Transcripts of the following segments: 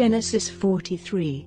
Genesis 43.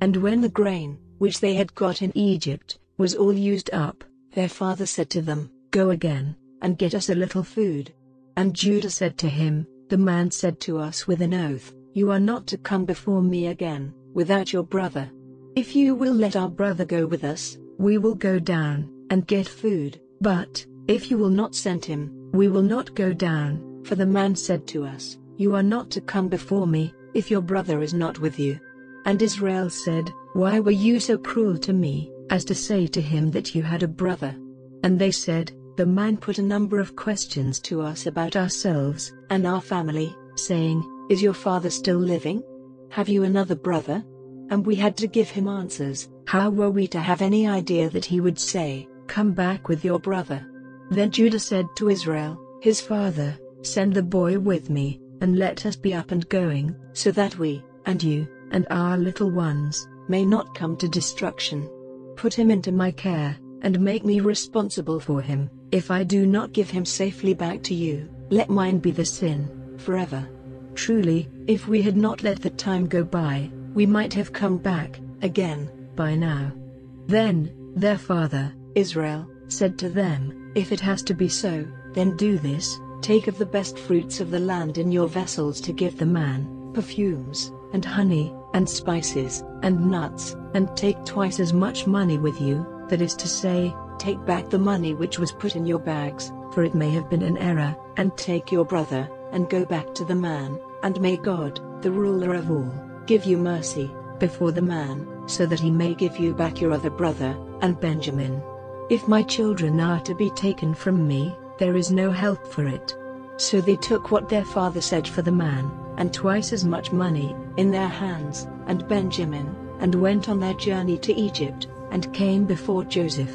And when the grain, which they had got in Egypt, was all used up, their father said to them, Go again, and get us a little food. And Judah said to him, The man said to us with an oath, You are not to come before me again, without your brother. If you will let our brother go with us, we will go down, and get food, but, if you will not send him, we will not go down, for the man said to us, You are not to come before me, if your brother is not with you. And Israel said, Why were you so cruel to me, as to say to him that you had a brother? And they said, The man put a number of questions to us about ourselves, and our family, saying, Is your father still living? Have you another brother? And we had to give him answers. How were we to have any idea that he would say, Come back with your brother? Then Judah said to Israel, his father, Send the boy with me, and let us be up and going, so that we, and you, and our little ones, may not come to destruction. Put him into my care, and make me responsible for him. If I do not give him safely back to you, let mine be the sin, forever. Truly, if we had not let the time go by, we might have come back, again, by now. Then, their father, Israel, said to them, If it has to be so, then do this, take of the best fruits of the land in your vessels to give the man, perfumes, and honey, and spices, and nuts, and take twice as much money with you, that is to say, take back the money which was put in your bags, for it may have been an error, and take your brother, and go back to the man, and may God, the ruler of all, give you mercy, before the man, so that he may give you back your other brother, and Benjamin. If my children are to be taken from me, there is no help for it. So they took what their father said for the man, and twice as much money, in their hands, and Benjamin, and went on their journey to Egypt, and came before Joseph.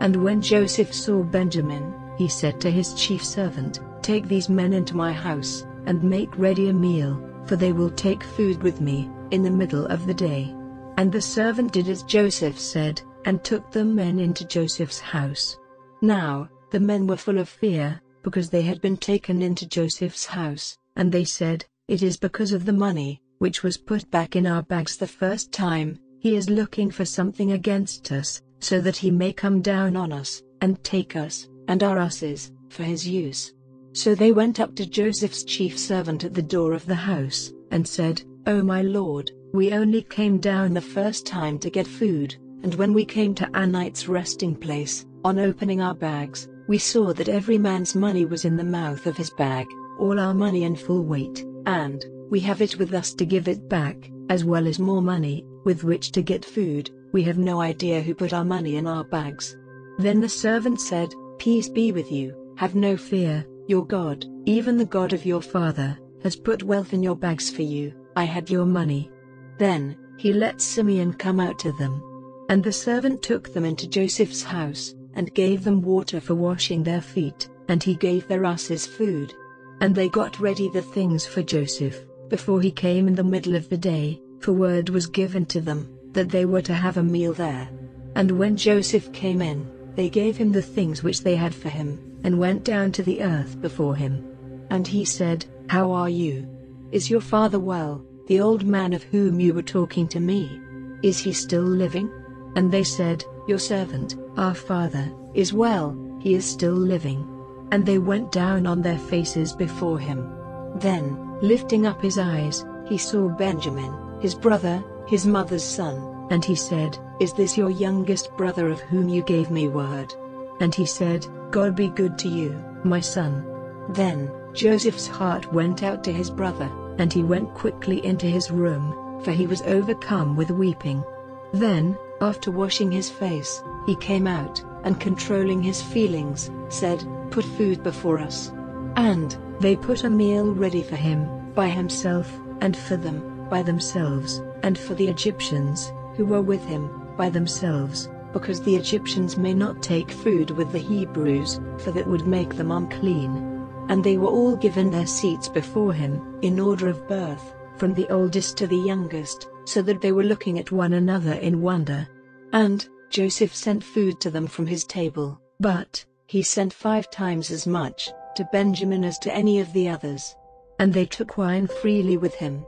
And when Joseph saw Benjamin, he said to his chief servant, Take these men into my house, and make ready a meal, for they will take food with me, in the middle of the day. And the servant did as Joseph said, and took the men into Joseph's house. Now, the men were full of fear, because they had been taken into Joseph's house, and they said, It is because of the money, which was put back in our bags the first time, he is looking for something against us, so that he may come down on us, and take us, and our asses, for his use. So they went up to Joseph's chief servant at the door of the house, and said, O my lord, we only came down the first time to get food, and when we came to Anite's resting place, on opening our bags, we saw that every man's money was in the mouth of his bag, all our money in full weight, and we have it with us to give it back, as well as more money, with which to get food. We have no idea who put our money in our bags. Then the servant said, Peace be with you, have no fear, your God, even the God of your father, has put wealth in your bags for you. I had your money. Then he let Simeon come out to them. And the servant took them into Joseph's house, and gave them water for washing their feet, and he gave their asses food. And they got ready the things for Joseph, before he came in the middle of the day, for word was given to them, that they were to have a meal there. And when Joseph came in, they gave him the things which they had for him, and went down to the earth before him. And he said, How are you? Is your father well, the old man of whom you were talking to me? Is he still living? And they said, Your servant, our father, is well, he is still living. And they went down on their faces before him. Then, lifting up his eyes, he saw Benjamin, his brother, his mother's son, and he said, Is this your youngest brother of whom you gave me word? And he said, God be good to you, my son. Then, Joseph's heart went out to his brother, and he went quickly into his room, for he was overcome with weeping. Then, after washing his face, he came out, and controlling his feelings, said, Put food before us. And they put a meal ready for him, by himself, and for them, by themselves, and for the Egyptians, who were with him, by themselves, because the Egyptians may not take food with the Hebrews, for that would make them unclean. And they were all given their seats before him, in order of birth, from the oldest to the youngest, so that they were looking at one another in wonder. And Joseph sent food to them from his table, but he sent five times as much to Benjamin as to any of the others. And they took wine freely with him.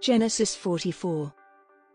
Genesis 44.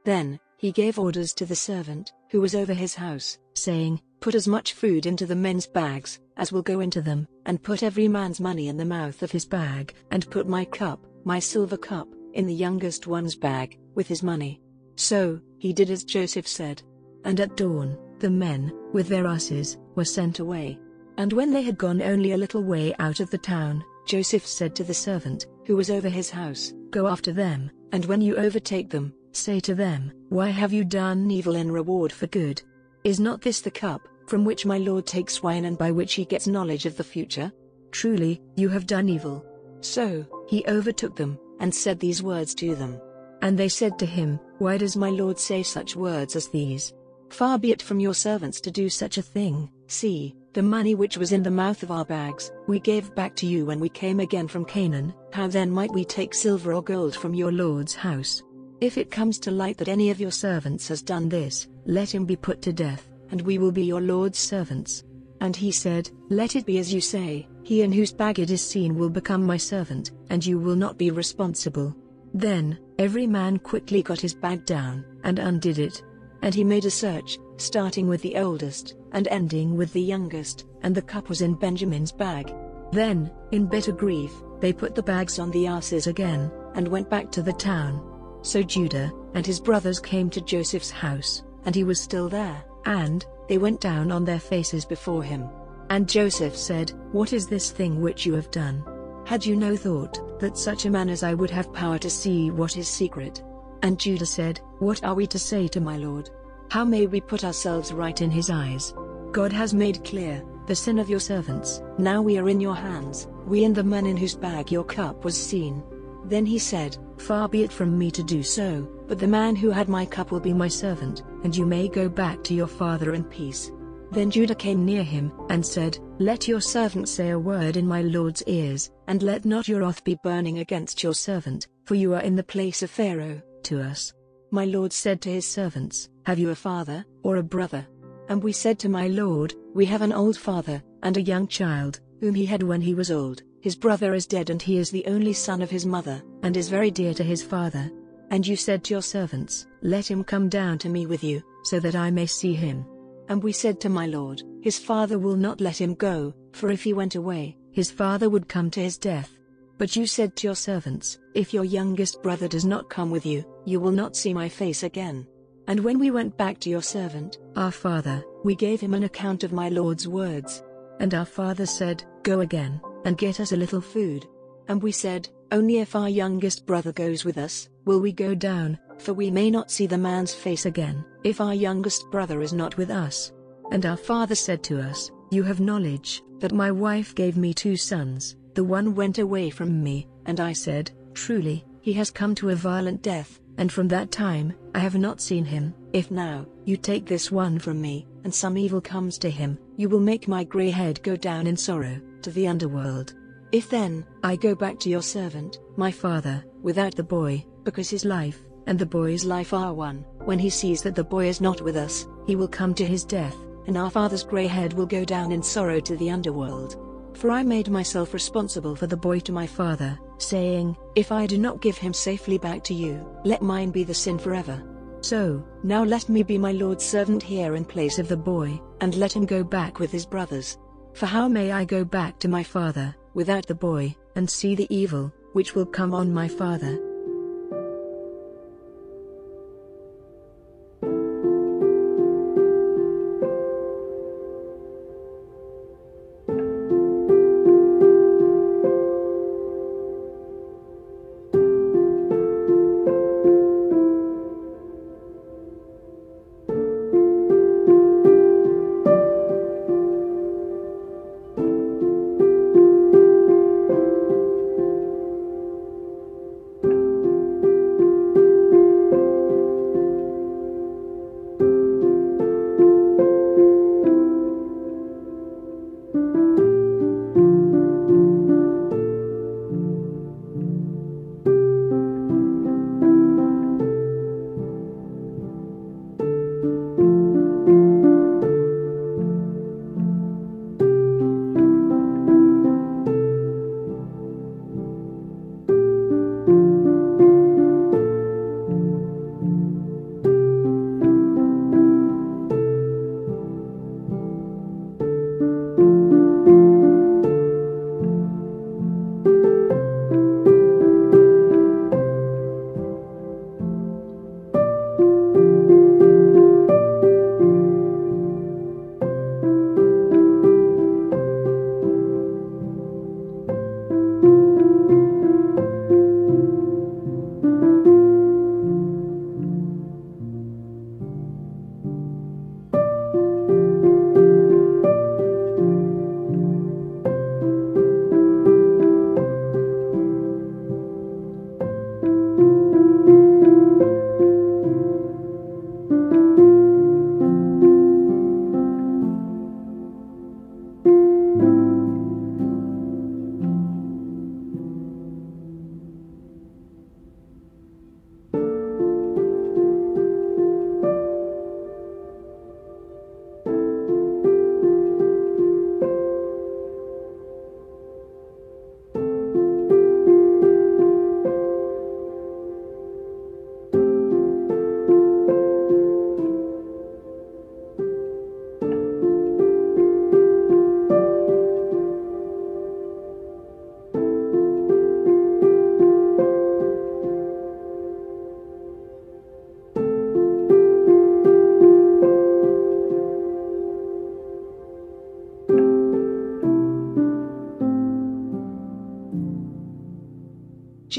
Then, he gave orders to the servant, who was over his house, saying, Put as much food into the men's bags, as will go into them, and put every man's money in the mouth of his bag, and put my cup, my silver cup, in the youngest one's bag, with his money. So, he did as Joseph said. And at dawn, the men, with their asses, were sent away. And when they had gone only a little way out of the town, Joseph said to the servant, who was over his house, Go after them, and when you overtake them, say to them, Why have you done evil in reward for good? Is not this the cup, from which my Lord takes wine and by which he gets knowledge of the future? Truly, you have done evil. So, he overtook them, and said these words to them. And they said to him, Why does my Lord say such words as these? Far be it from your servants to do such a thing. See, the money which was in the mouth of our bags, we gave back to you when we came again from Canaan. How then might we take silver or gold from your Lord's house? If it comes to light that any of your servants has done this, let him be put to death, and we will be your Lord's servants. And he said, Let it be as you say, he in whose bag it is seen will become my servant, and you will not be responsible. Then, every man quickly got his bag down, and undid it. And he made a search, starting with the oldest, and ending with the youngest, and the cup was in Benjamin's bag. Then, in bitter grief, they put the bags on the asses again, and went back to the town. So Judah and his brothers came to Joseph's house, and he was still there, and they went down on their faces before him. And Joseph said, What is this thing which you have done? Had you no thought that such a man as I would have power to see what is secret? And Judah said, What are we to say to my Lord? How may we put ourselves right in his eyes? God has made clear the sin of your servants. Now we are in your hands, we and the man in whose bag your cup was seen. Then he said, Far be it from me to do so, but the man who had my cup will be my servant, and you may go back to your father in peace. Then Judah came near him, and said, Let your servant say a word in my lord's ears, and let not your wrath be burning against your servant, for you are in the place of Pharaoh, to us. My lord said to his servants, Have you a father, or a brother? And we said to my lord, We have an old father, and a young child, whom he had when he was old. His brother is dead and he is the only son of his mother, and is very dear to his father. And you said to your servants, Let him come down to me with you, so that I may see him. And we said to my lord, His father will not let him go, for if he went away, his father would come to his death. But you said to your servants, If your youngest brother does not come with you, you will not see my face again. And when we went back to your servant, our father, we gave him an account of my Lord's words. And our father said, Go again, and get us a little food. And we said, Only if our youngest brother goes with us, will we go down, for we may not see the man's face again, if our youngest brother is not with us. And our father said to us, You have knowledge, that my wife gave me two sons, the one went away from me, and I said, Truly, he has come to a violent death, and from that time, I have not seen him. If now, you take this one from me, and some evil comes to him, you will make my grey head go down in sorrow, to the underworld. If then, I go back to your servant, my father, without the boy, because his life, and the boy's life are one, when he sees that the boy is not with us, he will come to his death, and our father's grey head will go down in sorrow to the underworld. For I made myself responsible for the boy to my father, saying, If I do not give him safely back to you, let mine be the sin forever. So, now let me be my Lord's servant here in place of the boy, and let him go back with his brothers. For how may I go back to my father, without the boy, and see the evil, which will come on my father?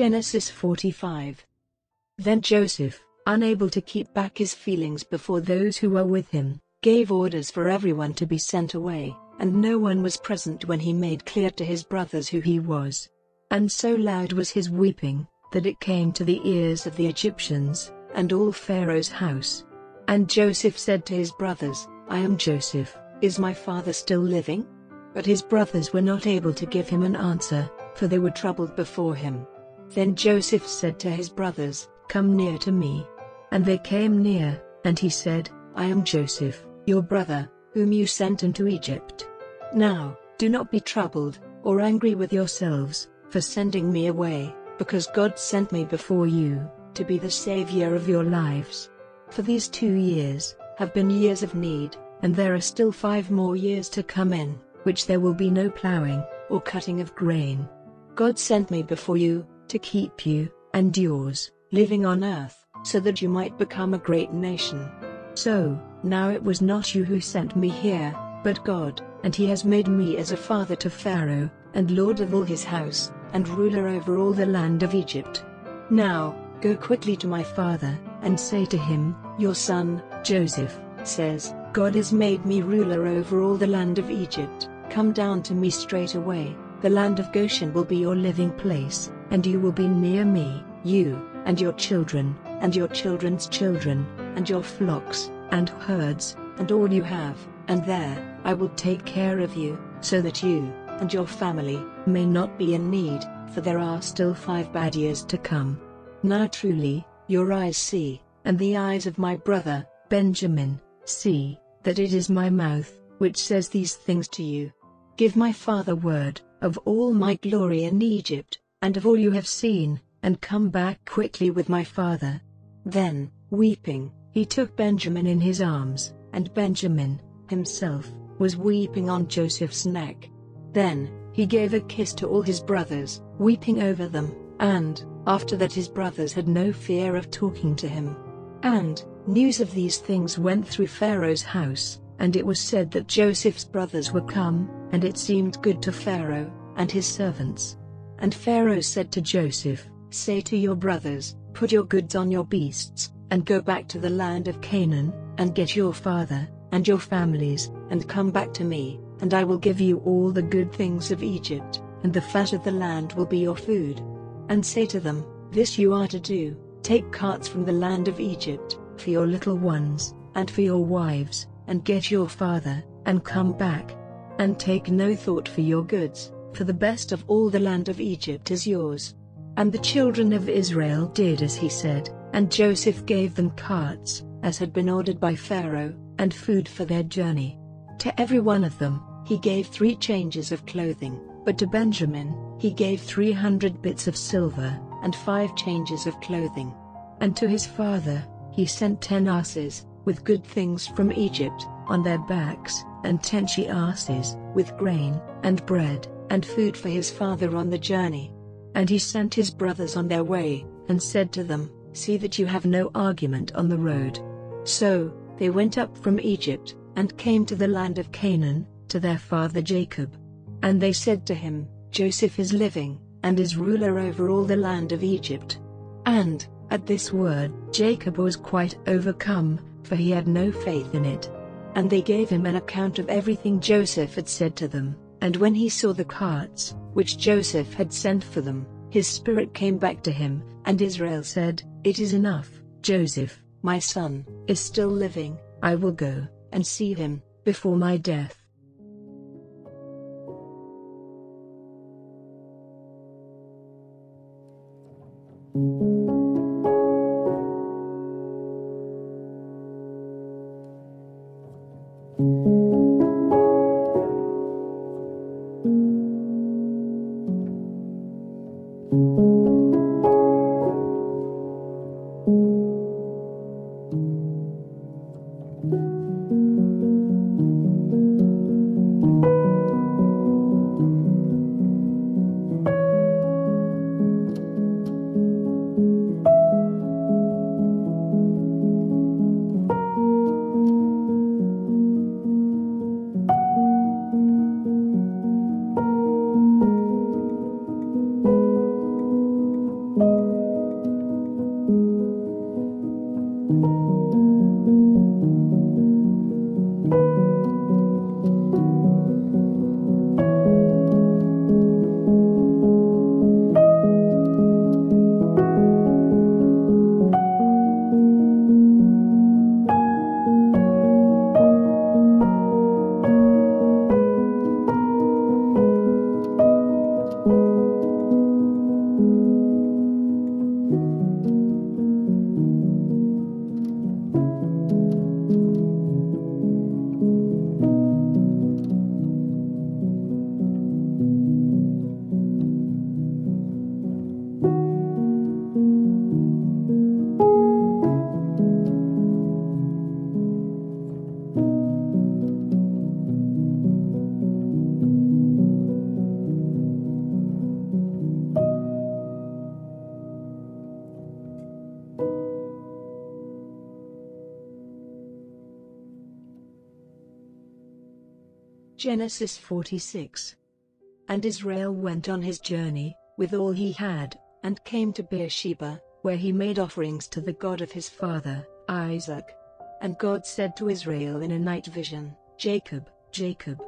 Genesis 45. Then Joseph, unable to keep back his feelings before those who were with him, gave orders for everyone to be sent away, and no one was present when he made clear to his brothers who he was. And so loud was his weeping, that it came to the ears of the Egyptians, and all Pharaoh's house. And Joseph said to his brothers, I am Joseph, is my father still living? But his brothers were not able to give him an answer, for they were troubled before him. Then Joseph said to his brothers, Come near to me. And they came near, and he said, I am Joseph, your brother, whom you sent into Egypt. Now, do not be troubled, or angry with yourselves, for sending me away, because God sent me before you, to be the Savior of your lives. For these two years have been years of need, and there are still five more years to come in, which there will be no plowing, or cutting of grain. God sent me before you, to keep you, and yours, living on earth, so that you might become a great nation. So, now it was not you who sent me here, but God, and he has made me as a father to Pharaoh, and lord of all his house, and ruler over all the land of Egypt. Now, go quickly to my father, and say to him, Your son, Joseph, says, God has made me ruler over all the land of Egypt, come down to me straight away, the land of Goshen will be your living place, and you will be near me, you, and your children, and your children's children, and your flocks, and herds, and all you have, and there, I will take care of you, so that you, and your family, may not be in need, for there are still five bad years to come. Now truly, your eyes see, and the eyes of my brother, Benjamin, see, that it is my mouth, which says these things to you. Give my father word, of all my glory in Egypt, and of all you have seen, and come back quickly with my father. Then, weeping, he took Benjamin in his arms, and Benjamin, himself, was weeping on Joseph's neck. Then, he gave a kiss to all his brothers, weeping over them, and, after that his brothers had no fear of talking to him. And, news of these things went through Pharaoh's house, and it was said that Joseph's brothers were come, and it seemed good to Pharaoh, and his servants. And Pharaoh said to Joseph, Say to your brothers, Put your goods on your beasts, and go back to the land of Canaan, and get your father, and your families, and come back to me, and I will give you all the good things of Egypt, and the fat of the land will be your food. And say to them, This you are to do, take carts from the land of Egypt, for your little ones, and for your wives, and get your father, and come back. And take no thought for your goods, for the best of all the land of Egypt is yours. And the children of Israel did as he said, and Joseph gave them carts, as had been ordered by Pharaoh, and food for their journey. To every one of them, he gave three changes of clothing, but to Benjamin, he gave three hundred bits of silver, and five changes of clothing. And to his father, he sent ten asses, with good things from Egypt, on their backs, and ten she asses, with grain, and bread, and food for his father on the journey. And he sent his brothers on their way, and said to them, See that you have no argument on the road. So, they went up from Egypt, and came to the land of Canaan, to their father Jacob. And they said to him, Joseph is living, and is ruler over all the land of Egypt. And, at this word, Jacob was quite overcome, for he had no faith in it. And they gave him an account of everything Joseph had said to them. And when he saw the carts, which Joseph had sent for them, his spirit came back to him, and Israel said, It is enough, Joseph, my son, is still living, I will go and see him before my death. Genesis 46. And Israel went on his journey, with all he had, and came to Beersheba, where he made offerings to the God of his father, Isaac. And God said to Israel in a night vision, Jacob, Jacob.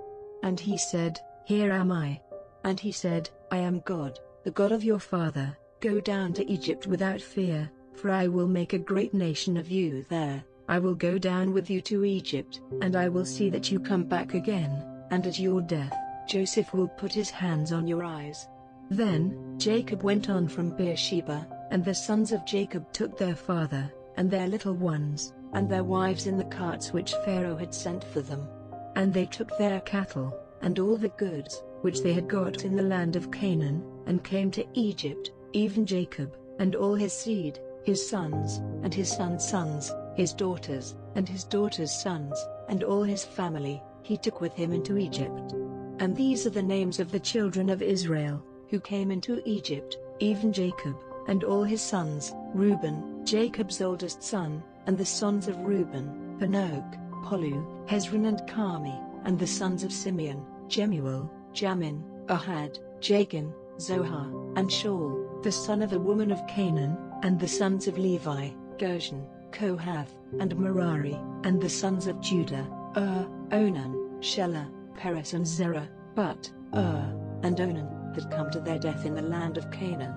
And he said, Here am I. And he said, I am God, the God of your father, go down to Egypt without fear, for I will make a great nation of you there. I will go down with you to Egypt, and I will see that you come back again, and at your death, Joseph will put his hands on your eyes. Then, Jacob went on from Beersheba, and the sons of Jacob took their father, and their little ones, and their wives in the carts which Pharaoh had sent for them. And they took their cattle, and all the goods, which they had got in the land of Canaan, and came to Egypt, even Jacob, and all his seed, his sons, and his sons' sons, his daughters, and his daughters' sons, and all his family, he took with him into Egypt. And these are the names of the children of Israel, who came into Egypt, even Jacob, and all his sons, Reuben, Jacob's oldest son, and the sons of Reuben, Hanoch, Pallu, Hezron and Carmi, and the sons of Simeon, Jemuel, Jamin, Ohad, Jachin, Zohar, and Shaul, the son of a woman of Canaan, and the sons of Levi, Gershon, Kohath, and Merari, and the sons of Judah, Ur, Onan, Shelah, Perez and Zerah, but, Ur, and Onan, had come to their death in the land of Canaan.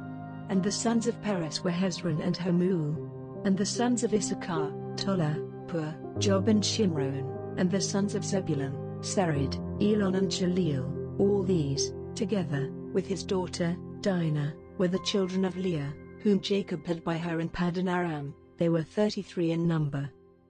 And the sons of Perez were Hezron and Hamul. And the sons of Issachar, Tola, Pur, Job and Shimron, and the sons of Zebulun, Sered, Elon and Jahleel, all these, together, with his daughter, Dinah, were the children of Leah, whom Jacob had by her in Paddan Aram, they were thirty-three in number.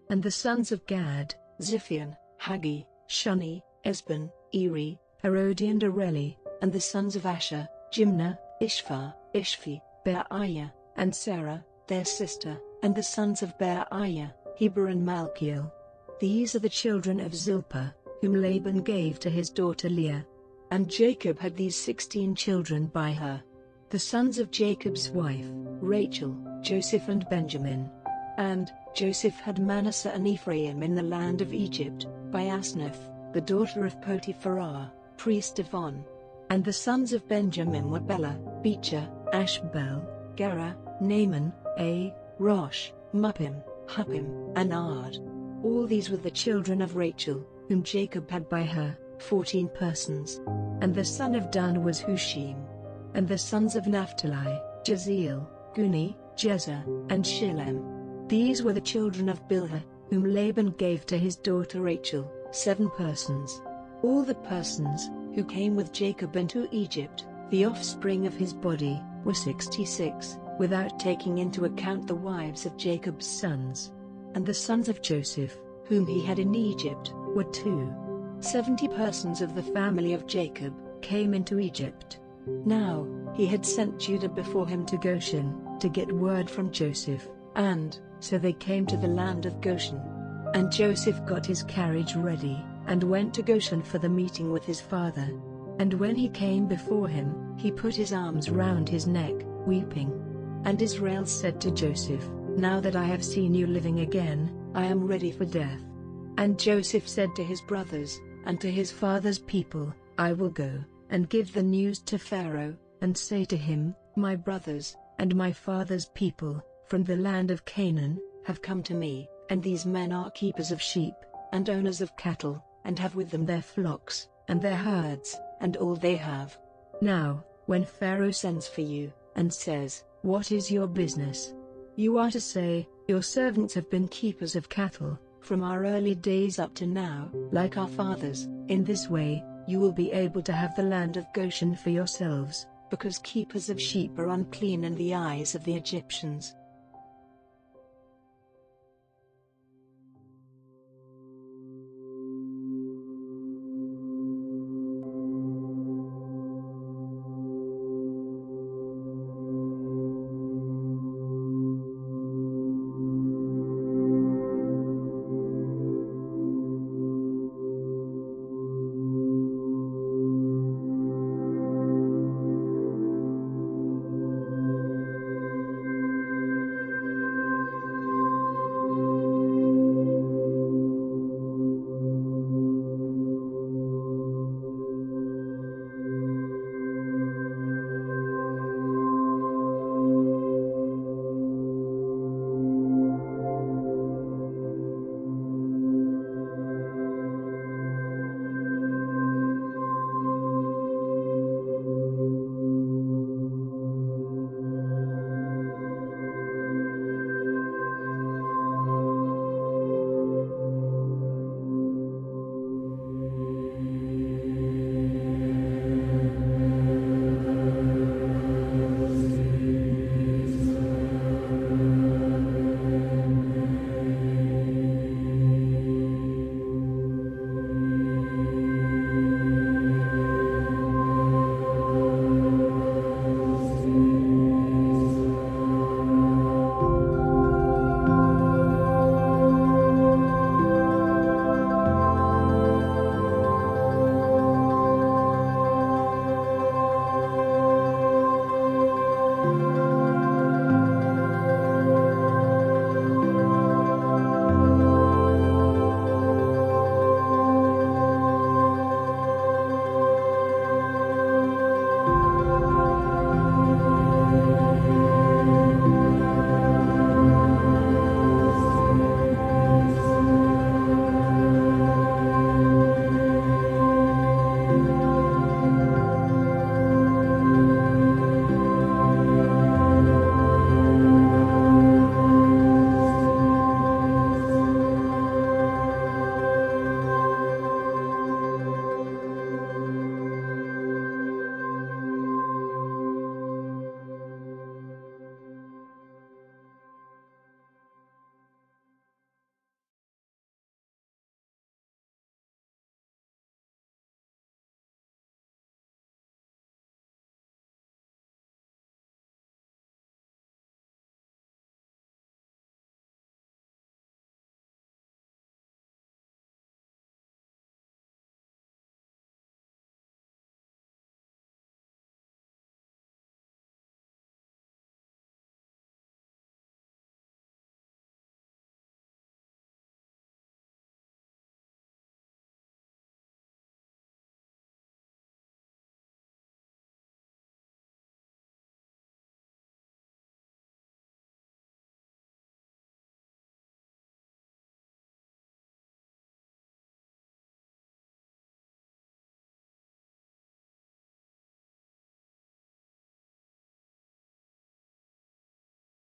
And the sons of Gad, Ziphion, Haggi, Shuni, Ezbon, Eri, Arodi and Areli, and the sons of Asher, Jimna, Ishphah, Ishvi, Beriah, and Sarah, their sister, and the sons of Beriah, Heber and Malchiel. These are the children of Zilpah, whom Laban gave to his daughter Leah. And Jacob had these sixteen children by her. The sons of Jacob's wife, Rachel, Joseph and Benjamin. And Joseph had Manasseh and Ephraim in the land of Egypt, by Asenath, the daughter of Potiphar, priest of On. And the sons of Benjamin were Bela, Becher, Ashbel, Gera, Naaman, A, Rosh, Muppim, Huppim, and Ard. All these were the children of Rachel, whom Jacob had by her, fourteen persons. And the son of Dan was Hushim. And the sons of Naphtali, Jahzeel, Guni, Jezer, and Shillem. These were the children of Bilhah, whom Laban gave to his daughter Rachel, seven persons. All the persons, who came with Jacob into Egypt, the offspring of his body, were sixty-six, without taking into account the wives of Jacob's sons. And the sons of Joseph, whom he had in Egypt, were two. Seventy persons of the family of Jacob, came into Egypt. Now, he had sent Judah before him to Goshen, to get word from Joseph, and, so they came to the land of Goshen. And Joseph got his carriage ready, and went to Goshen for the meeting with his father. And when he came before him, he put his arms round his neck, weeping. And Israel said to Joseph, Now that I have seen you living again, I am ready for death. And Joseph said to his brothers, and to his father's people, I will go, and give the news to Pharaoh, and say to him, My brothers, and my father's people, from the land of Canaan, have come to me, and these men are keepers of sheep, and owners of cattle, and have with them their flocks, and their herds, and all they have. Now, when Pharaoh sends for you, and says, What is your business? You are to say, Your servants have been keepers of cattle, from our early days up to now, like our fathers. In this way, you will be able to have the land of Goshen for yourselves, because keepers of sheep are unclean in the eyes of the Egyptians.